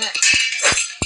ね。